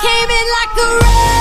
came in like a wreck